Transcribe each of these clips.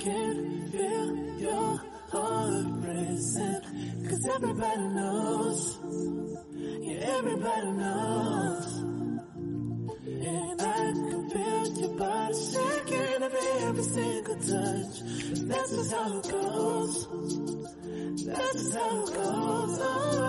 can feel your heart racing. Cause everybody knows. Yeah, everybody knows. And I can feel your body shaking every, every single touch. And that's just how it goes. That's just how it goes. Oh.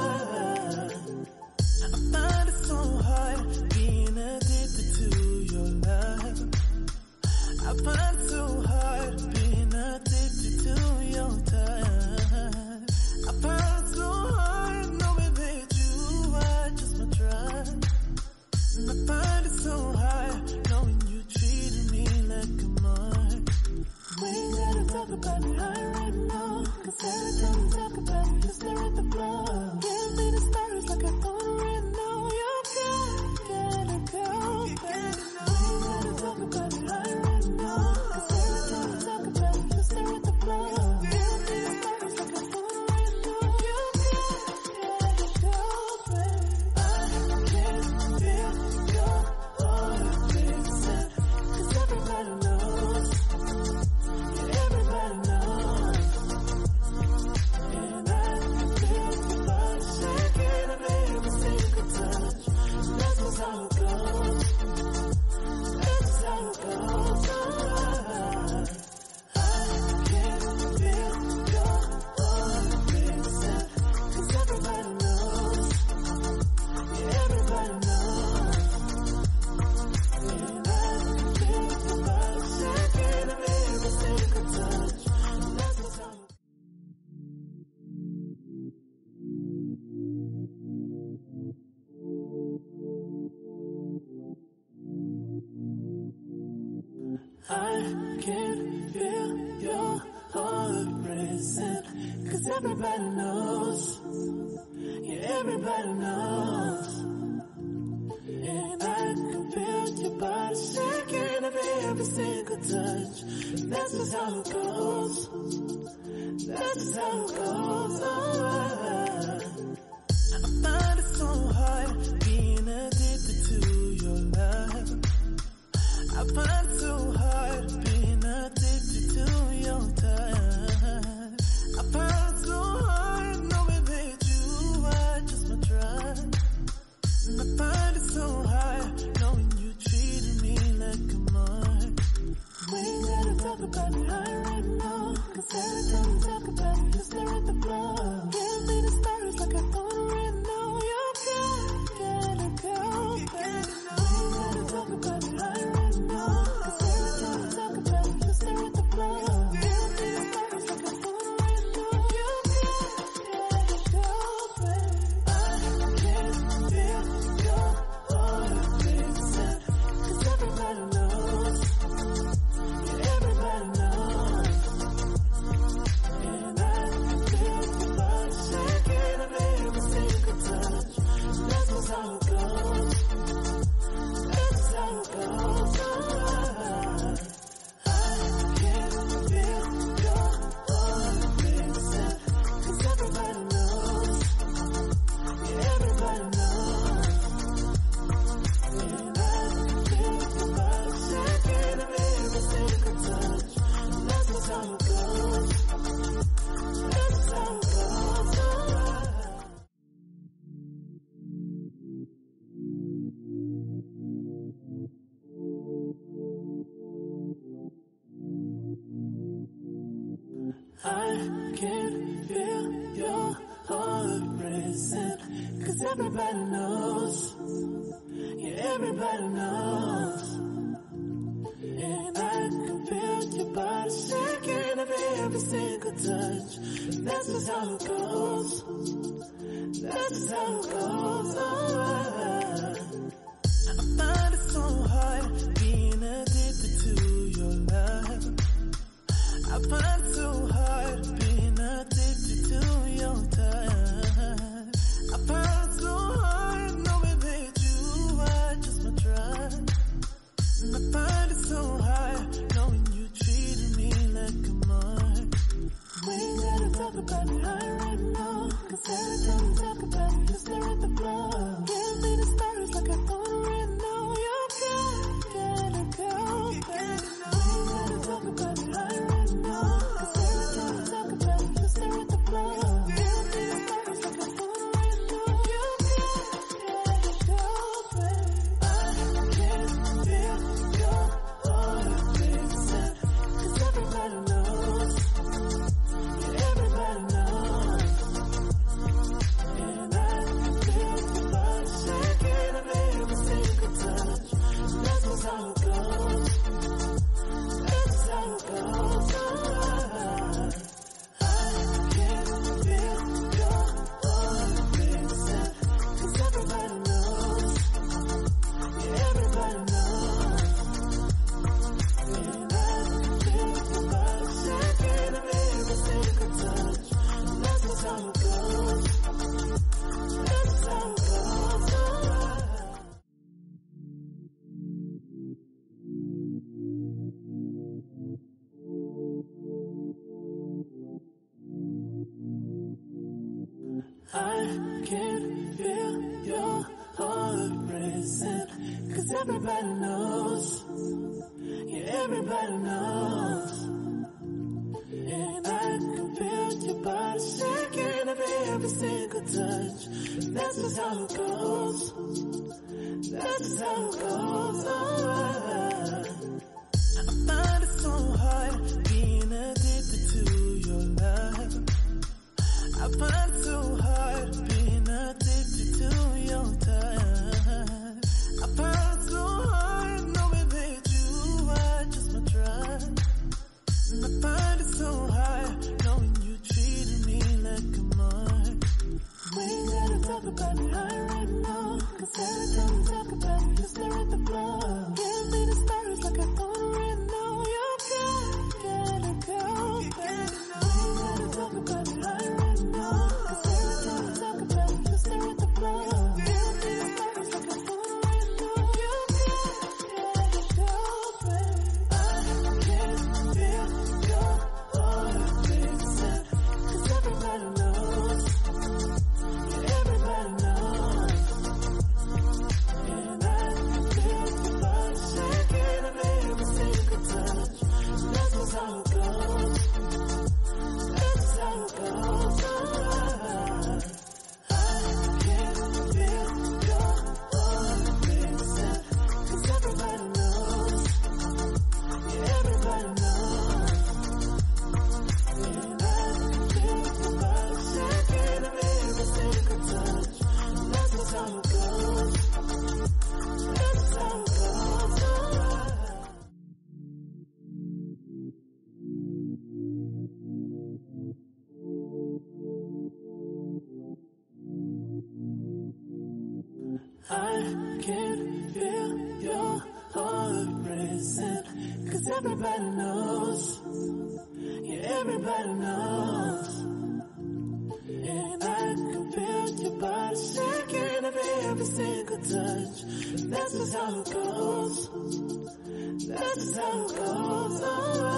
everybody knows. Yeah, everybody knows. And I can feel your body shaking every, every single touch. And that's just how it goes. That's just how it goes. Oh. talk about me high right now. Cause every time you talk about me, you stare at the floor. Give me the stars like I thought. Cause everybody knows. Yeah, everybody knows. And I can feel your body shaking of every single touch. That's just how it goes. That's just how it goes. everybody knows. And I can feel your body shaking every, every single touch. That's just how it goes. That's just how it goes. can feel your heart racing. Cause everybody knows. Yeah, everybody knows. And I can feel your body shaking every, every single touch. And that's just how it goes. That's just how it goes. Oh.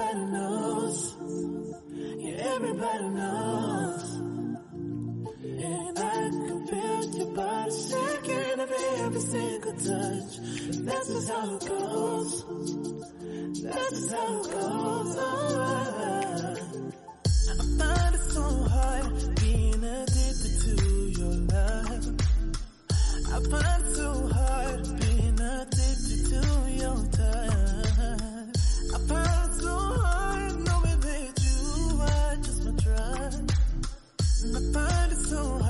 everybody knows. Yeah, everybody knows. And I can feel your body second of every single touch. That's just how it goes. That's just how it goes. oh. I find it so hard being addicted to your love. I find it so hard so high.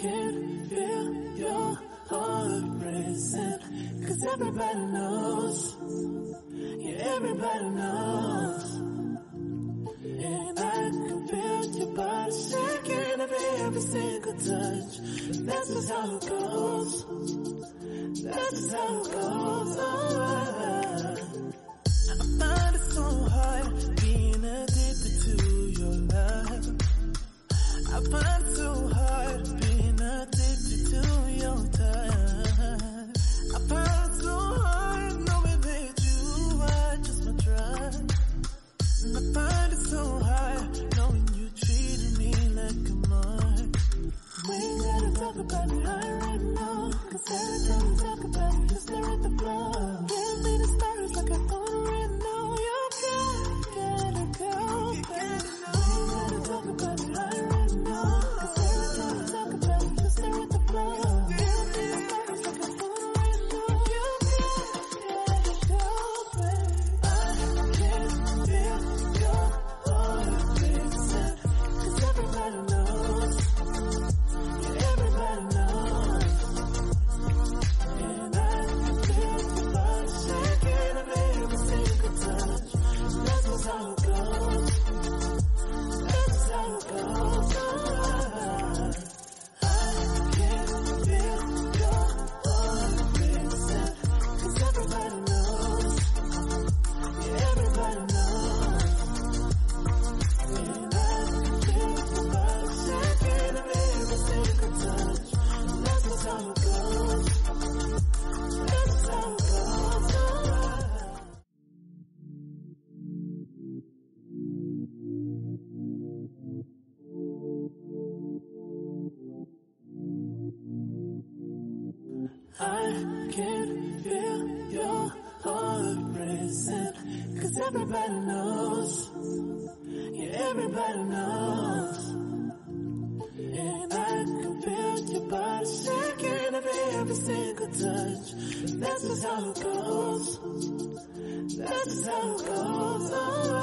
can feel your heart racing. Cause everybody knows. Yeah, everybody knows. And I can feel your body shaking every every single touch. That's just how it goes. That's just how it goes. Oh. everybody knows. Yeah, everybody knows. And I can feel your body shaking every, every single touch. That's just how it goes. That's just how it goes. Oh.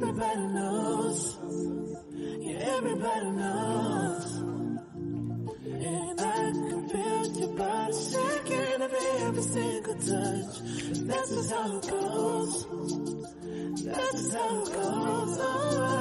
Everybody knows. Yeah, everybody knows. And I can feel your body shaking every, every single touch. And that's just how it goes. That's just how it goes. Oh,